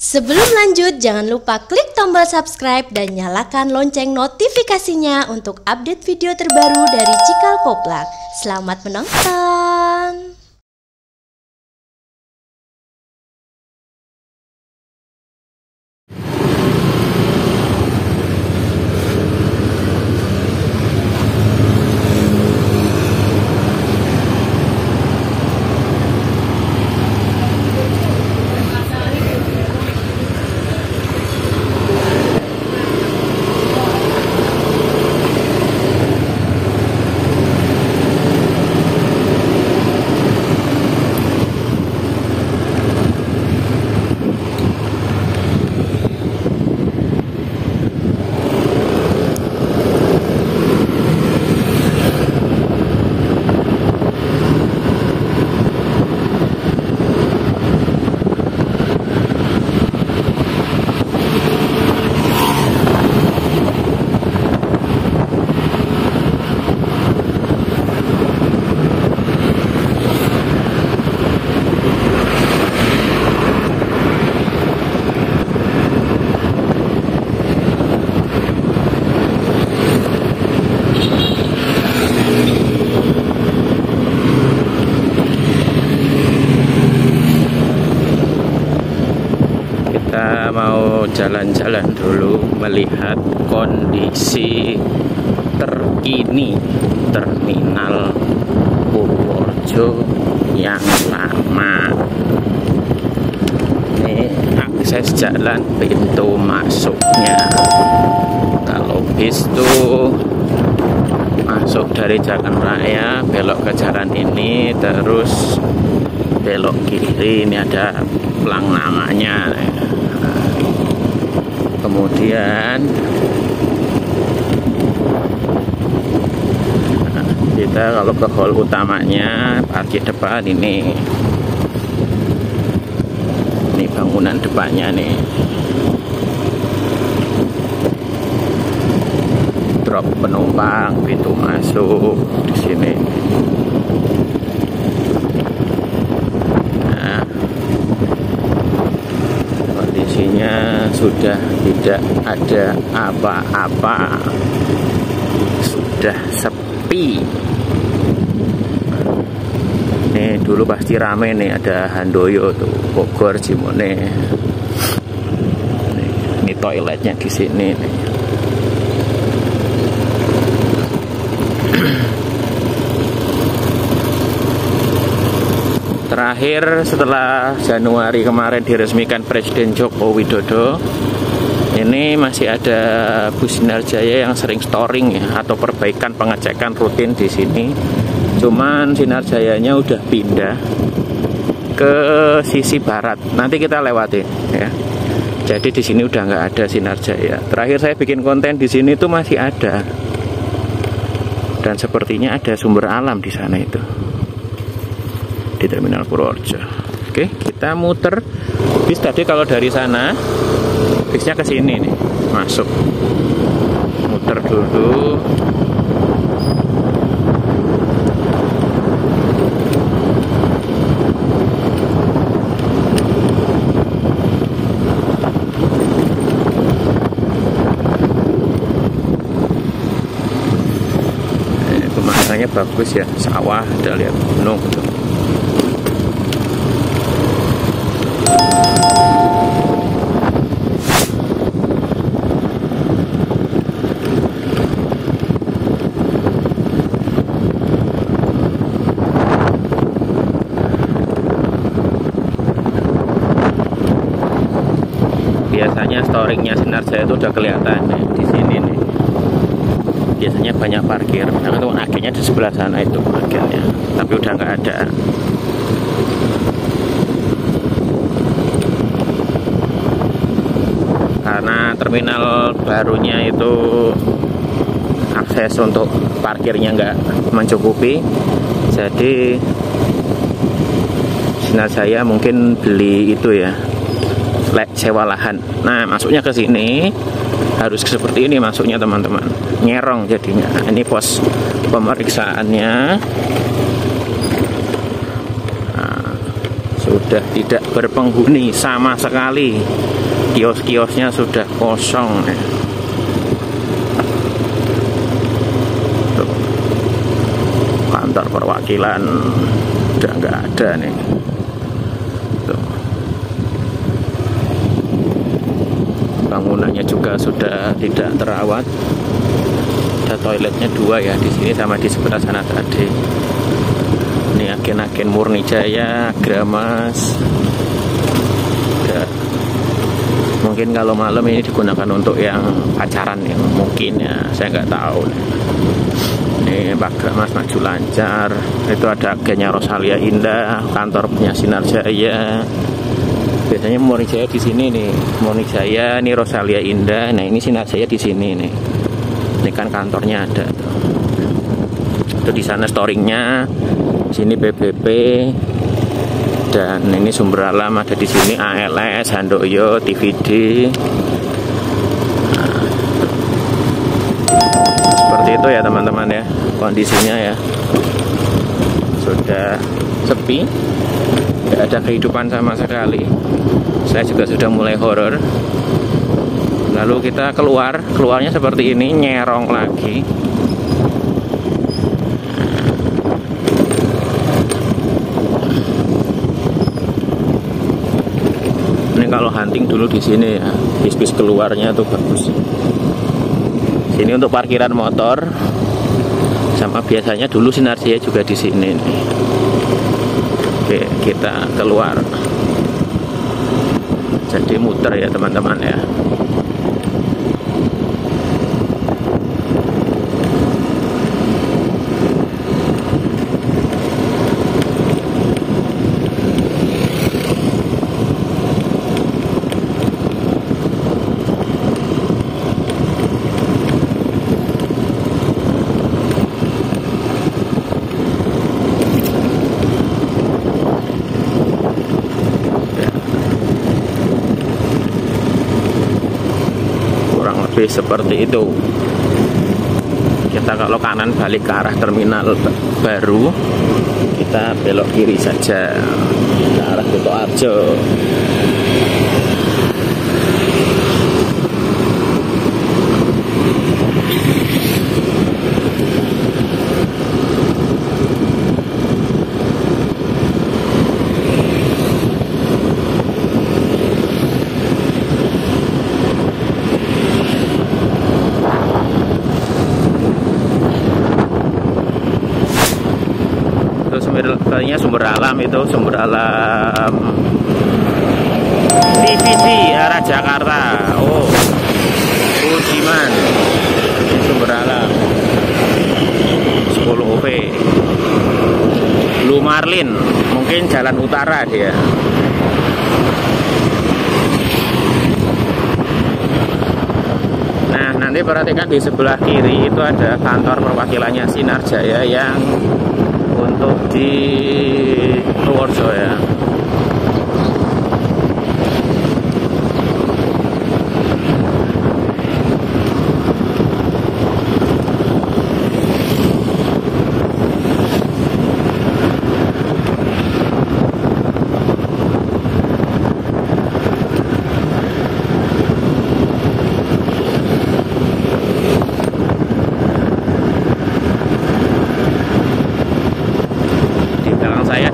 Sebelum lanjut, jangan lupa klik tombol subscribe dan nyalakan lonceng notifikasinya untuk update video terbaru dari Cikal Koplak. Selamat menonton! kita mau jalan-jalan dulu melihat kondisi terkini terminal Purworejo yang lama. Ini akses jalan pintu masuknya. Kalau bis tuh masuk dari jalan raya belok ke jalan ini terus belok kiri ini ada pelang namanya kemudian kita kalau ke hall utamanya parkir depan ini. Ini bangunan depannya nih. Drop penumpang pintu masuk di sini nah kondisinya sudah tidak ada apa-apa. Sudah sepi. Nih dulu pasti rame nih ada Handoyo tuh Bogor Cimone ini toiletnya di sini nih terakhir setelah Januari kemarin diresmikan Presiden Joko Widodo ini masih ada bus Sinar Jaya yang sering storing ya atau perbaikan pengecekan rutin di sini. Cuman Sinar Jayanya udah pindah ke sisi barat. Nanti kita lewatin ya. Jadi di sini udah nggak ada Sinar Jaya terakhir saya bikin konten di sini tuh masih ada. Dan sepertinya ada sumber alam di sana itu di Terminal Purworejo. Oke, kita muter bis tadi kalau dari sana bisnya ke sini nih, masuk. Muter dulu. Eh, Pemandangannya bagus ya, sawah, ada lihat gunung biasanya storingnya Sinar Jaya itu udah kelihatan nih, di sini nih. Biasanya banyak parkir. Karena tuh akhirnya di sebelah sana itu parkirnya tapi udah nggak ada. Karena terminal barunya itu akses untuk parkirnya nggak mencukupi jadi Sinar Jaya mungkin beli itu ya le- sewa lahan. Nah, masuknya ke sini harus seperti ini masuknya teman-teman. Nyerong jadinya. Ini pos pemeriksaannya. Nah, sudah tidak berpenghuni sama sekali kios-kiosnya sudah kosong kantor perwakilan udah nggak ada nih Tuh. Juga sudah tidak terawat. Ada toiletnya dua ya di sini sama di sebelah sana tadi ini agen-agen murni jaya gramas mungkin kalau malam ini digunakan untuk yang pacaran ya mungkin ya saya nggak tahu. Ini Pak Gramas maju lancar. Itu ada agennya Rosalia Indah kantor punya Sinar Jaya biasanya Murni Jaya di sini nih. Murni Jaya ini Rosalia Indah. Nah ini Sinar Jaya di sini nih. Ini kan kantornya ada. Itu di sana storingnya. Sini PBB dan ini sumber alam ada di sini. ALS Handoyo TVD nah, seperti itu ya teman-teman ya kondisinya ya. Sudah sepi tidak ada kehidupan sama sekali. Saya juga sudah mulai horor. Lalu kita keluar. Keluarnya seperti ini nyerong lagi. Ini kalau hunting dulu di sini ya. Bis-bis keluarnya tuh bagus. Sini untuk parkiran motor. Sama biasanya dulu sinar juga di sini nih. Oke kita keluar. Jadi muter ya teman-teman ya lebih seperti itu. Kita kalau kanan balik ke arah terminal baru kita belok kiri saja. Ke arah Kuto Arjo sumbernya sumber alam itu sumber alam TVD arah Jakarta. Oh Budiman. Sumber alam. 10 OP Blue Marlin mungkin jalan utara dia. Nah, nanti perhatikan di sebelah kiri itu ada kantor perwakilannya Sinar Jaya yang untuk di Purworejo ya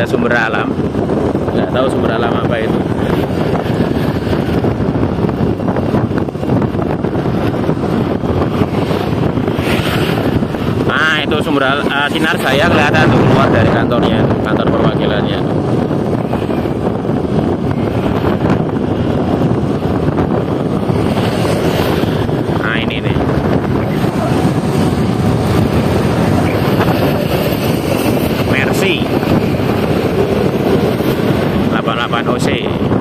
ada sumber alam. Nggak tahu sumber alam apa itu. Nah itu sumber uh, sinar saya kelihatan tuh keluar dari kantornya kantor perwakilannya Papá Noche